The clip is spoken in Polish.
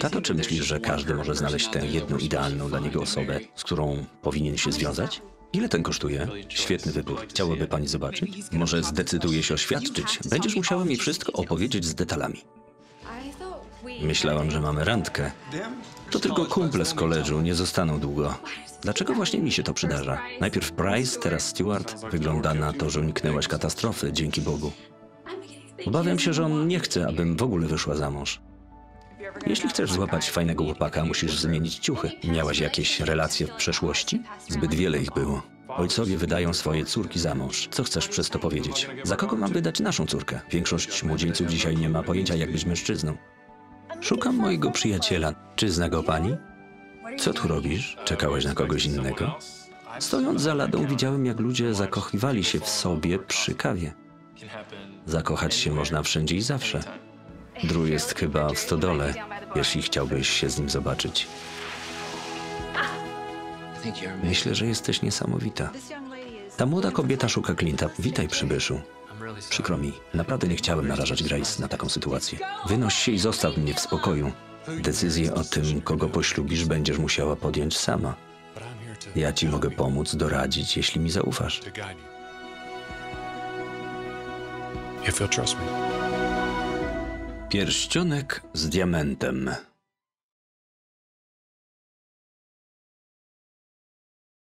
Tato, czy myślisz, że każdy może znaleźć tę jedną idealną dla niego osobę, z którą powinien się związać? Ile ten kosztuje? Świetny wybór. Chciałaby pani zobaczyć? Może zdecyduje się oświadczyć? Będziesz musiała mi wszystko opowiedzieć z detalami. Myślałam, że mamy randkę. To tylko kumple z koledżu, nie zostaną długo. Dlaczego właśnie mi się to przydarza? Najpierw Price, teraz Stewart. Wygląda na to, że uniknęłaś katastrofy, dzięki Bogu. Obawiam się, że on nie chce, abym w ogóle wyszła za mąż. Jeśli chcesz złapać fajnego chłopaka, musisz zmienić ciuchy. Miałaś jakieś relacje w przeszłości? Zbyt wiele ich było. Ojcowie wydają swoje córki za mąż. Co chcesz przez to powiedzieć? Za kogo mam wydać naszą córkę? Większość młodzieńców dzisiaj nie ma pojęcia, jak być mężczyzną. Szukam mojego przyjaciela. Czy zna go pani? Co tu robisz? Czekałeś na kogoś innego? Stojąc za ladą, widziałem, jak ludzie zakochiwali się w sobie przy kawie. Zakochać się można wszędzie i zawsze. Drew jest chyba w stodole, jeśli chciałbyś się z nim zobaczyć. Myślę, że jesteś niesamowita. Ta młoda kobieta szuka Clint'a. Witaj, przybyszu. Przykro mi, naprawdę nie chciałem narażać Grace na taką sytuację. Wynoś się i zostaw mnie w spokoju. Decyzję o tym, kogo poślubisz, będziesz musiała podjąć sama. Ja ci mogę pomóc, doradzić, jeśli mi zaufasz. If you'll trust me. Pierścionek z diamentem.